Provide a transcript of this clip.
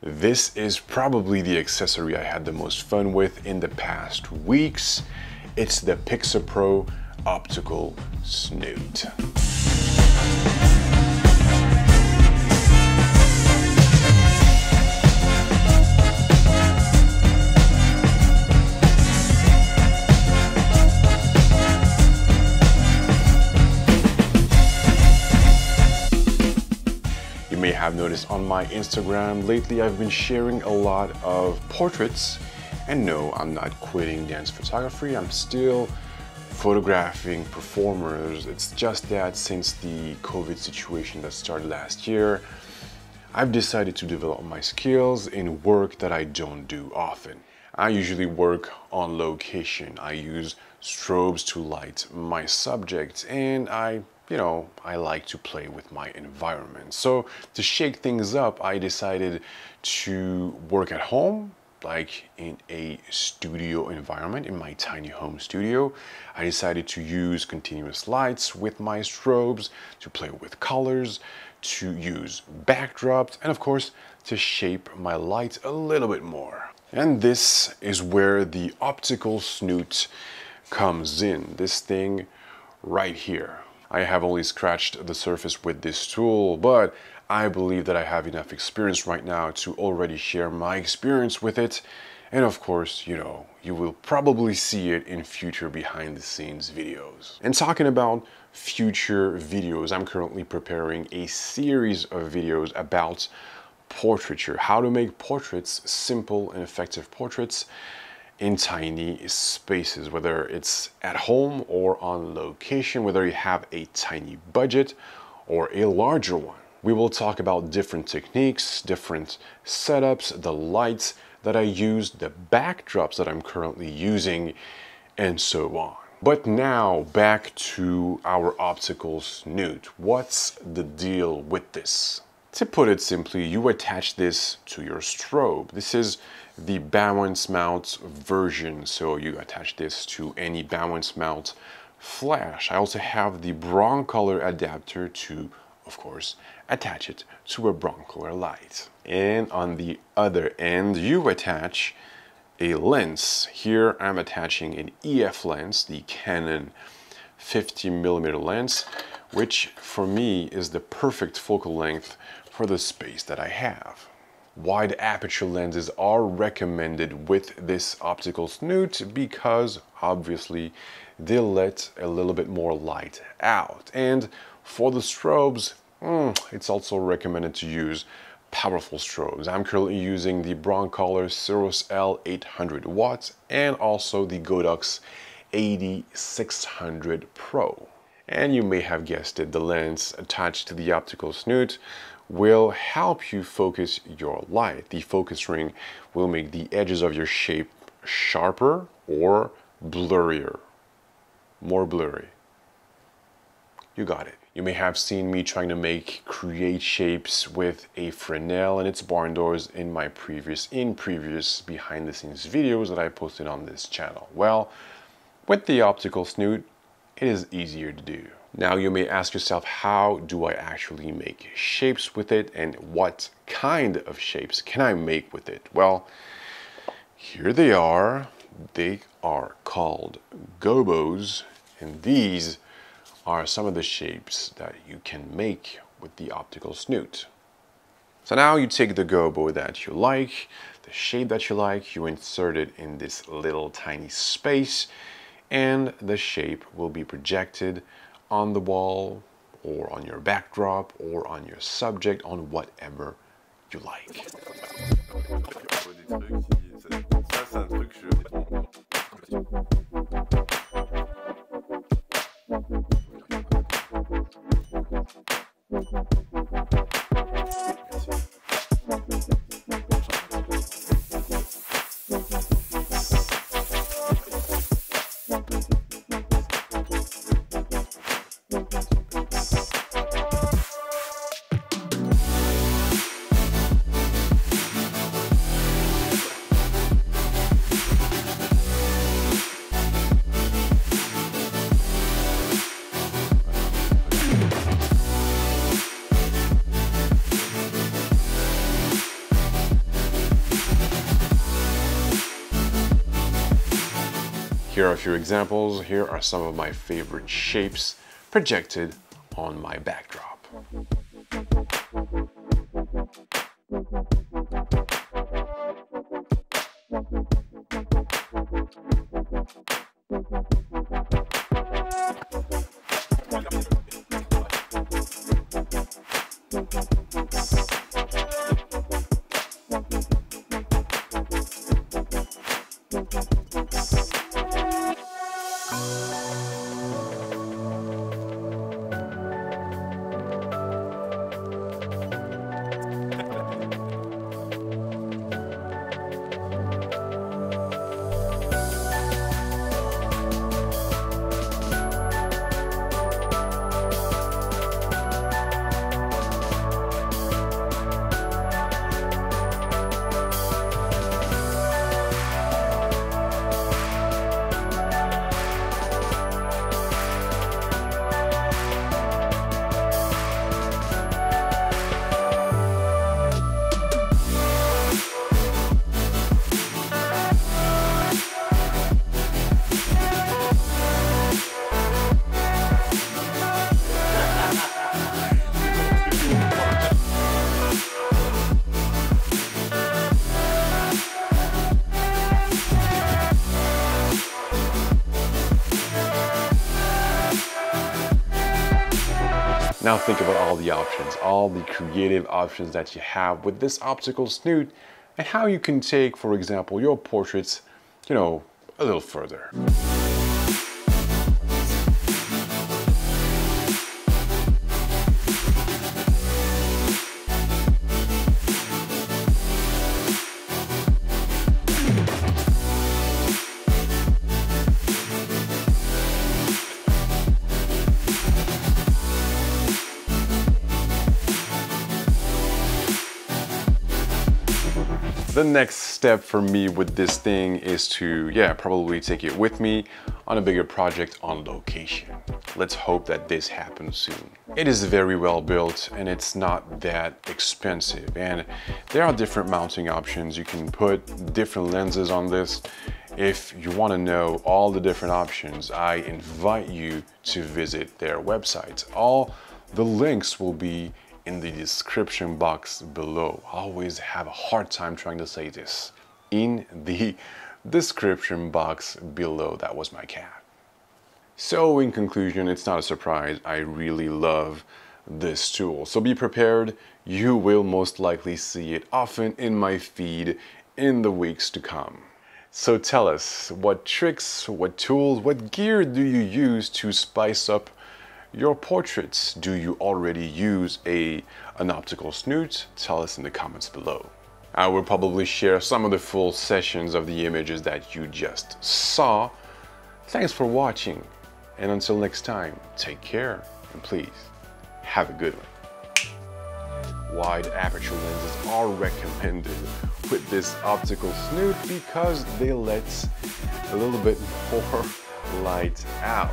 This is probably the accessory I had the most fun with in the past weeks. It's the Pixapro Optical Snoot. On my Instagram, lately I've been sharing a lot of portraits. And no, I'm not quitting dance photography. I'm still photographing performers. It's just that since the COVID situation that started last year, I've decided to develop my skills in work that I don't do often. I usually work on location. I use strobes to light my subjects and I you know, I like to play with my environment. So to shake things up, I decided to work at home, like in a studio environment, in my tiny home studio. I decided to use continuous lights with my strobes, to play with colors, to use backdrops, and of course, to shape my light a little bit more. And this is where the optical snoot comes in, this thing right here. I have only scratched the surface with this tool, but I believe that I have enough experience right now to already share my experience with it. And of course, you know, you will probably see it in future behind the scenes videos. And talking about future videos, I'm currently preparing a series of videos about portraiture, how to make portraits, simple and effective portraits in tiny spaces, whether it's at home or on location, whether you have a tiny budget or a larger one. We will talk about different techniques, different setups, the lights that I use, the backdrops that I'm currently using, and so on. But now back to our optical snoot. What's the deal with this? To put it simply, you attach this to your strobe. This is the Bowens mount version. So you attach this to any Bowens mount flash. I also have the Broncolor adapter to, of course, attach it to a Broncolor light. And on the other end, you attach a lens. Here I'm attaching an EF lens, the Canon 50 millimeter lens, which for me is the perfect focal length for the space that I have wide aperture lenses are recommended with this optical snoot because obviously they let a little bit more light out. And for the strobes, mm, it's also recommended to use powerful strobes. I'm currently using the Broncolor Siros L 800 watts and also the Godox AD600 Pro. And you may have guessed it, the lens attached to the optical snoot will help you focus your light. The focus ring will make the edges of your shape sharper or blurrier, more blurry. You got it. You may have seen me trying to make create shapes with a Fresnel and its barn doors in my previous in previous behind the scenes videos that I posted on this channel. Well, with the optical snoot, it is easier to do. Now you may ask yourself, how do I actually make shapes with it and what kind of shapes can I make with it? Well, here they are. They are called gobos and these are some of the shapes that you can make with the optical snoot. So now you take the gobo that you like, the shape that you like, you insert it in this little tiny space and the shape will be projected on the wall or on your backdrop or on your subject, on whatever you like. Here are a few examples. Here are some of my favorite shapes projected on my backdrop. Now think about all the options, all the creative options that you have with this optical snoot and how you can take, for example, your portraits, you know, a little further. The next step for me with this thing is to, yeah, probably take it with me on a bigger project on location. Let's hope that this happens soon. It is very well built and it's not that expensive and there are different mounting options. You can put different lenses on this. If you want to know all the different options, I invite you to visit their website. All the links will be in the description box below. I always have a hard time trying to say this. In the description box below, that was my cat. So in conclusion, it's not a surprise, I really love this tool. So be prepared, you will most likely see it often in my feed in the weeks to come. So tell us, what tricks, what tools, what gear do you use to spice up your portraits. Do you already use a, an optical snoot? Tell us in the comments below. I will probably share some of the full sessions of the images that you just saw. Thanks for watching, and until next time, take care, and please, have a good one. Wide aperture lenses are recommended with this optical snoot because they let a little bit more light out.